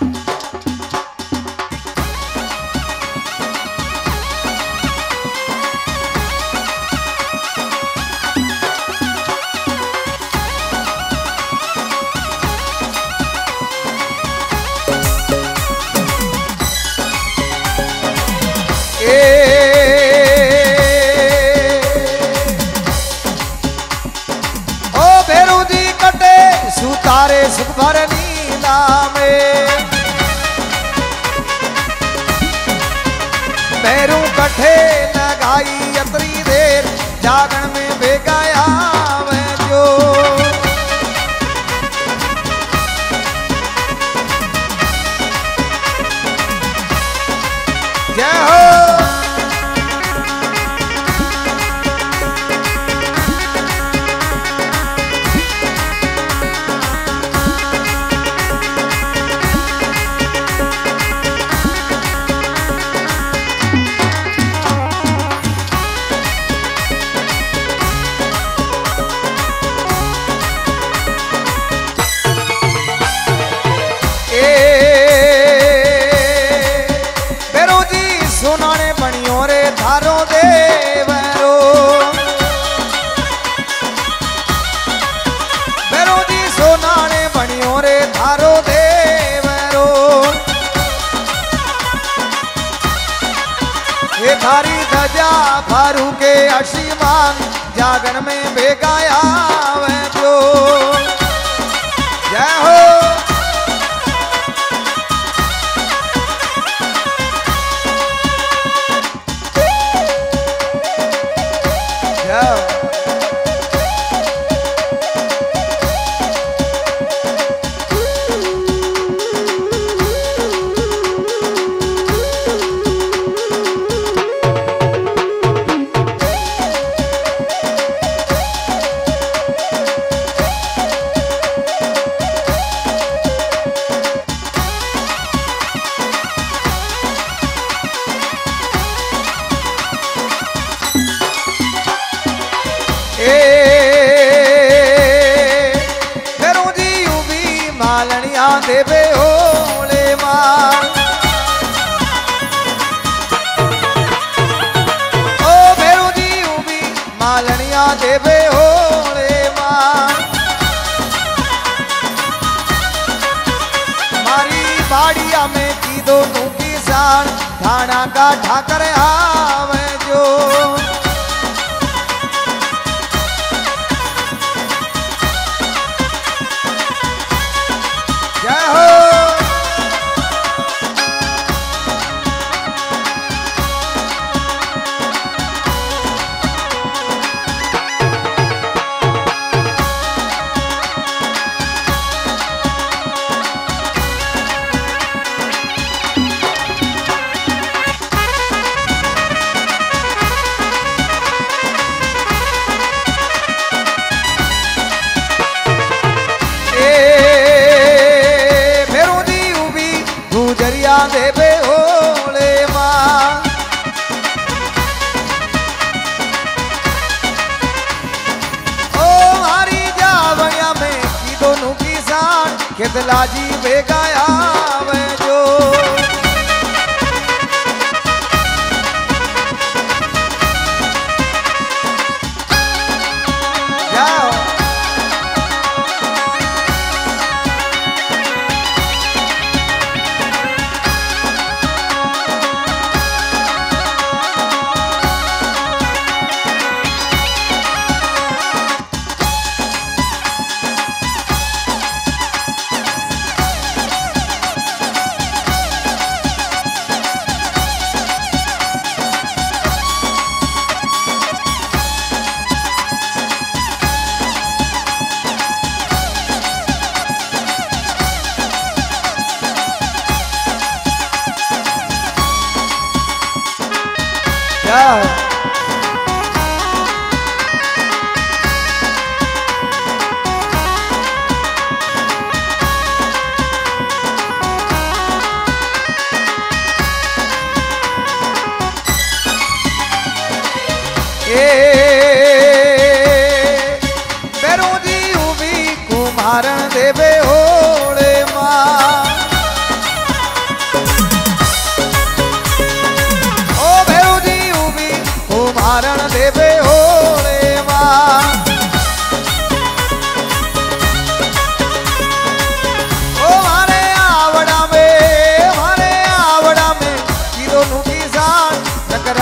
ओ अतरी देर जागण में बेगाया जय हो थारी धजा फारू के अशीमान जागरण में बेगाया वह जो। जय हो। मालनिया देवे माल मारी। बाड़िया में की दोनों किसान थाना का ठाकर आवे जो। देवे ओले माँ। में दोनों किसान खेतला जी बेगाया। Yeah.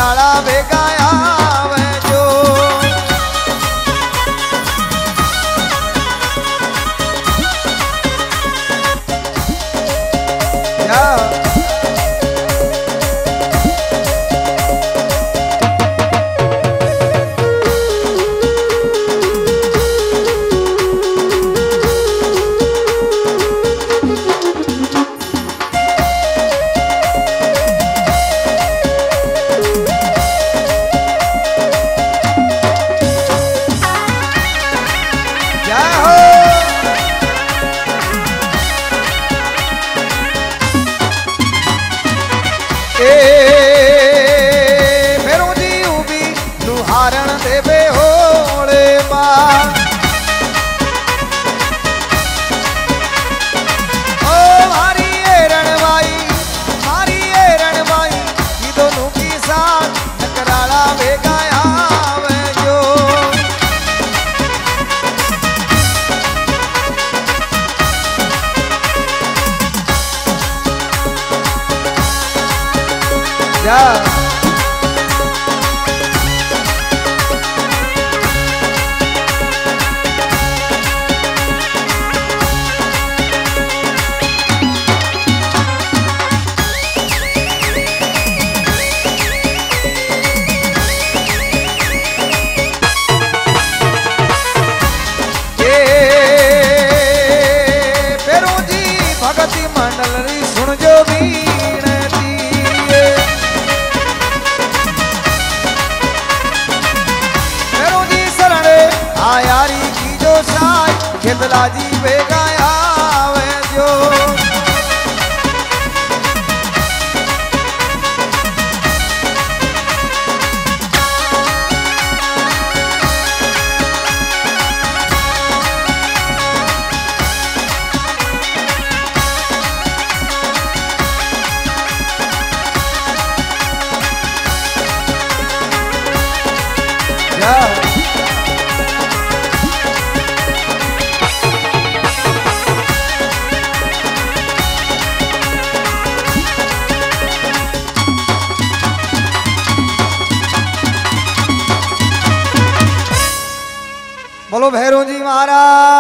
नकराला बेगाया जा खेतला बोलो भैरू जी महाराज।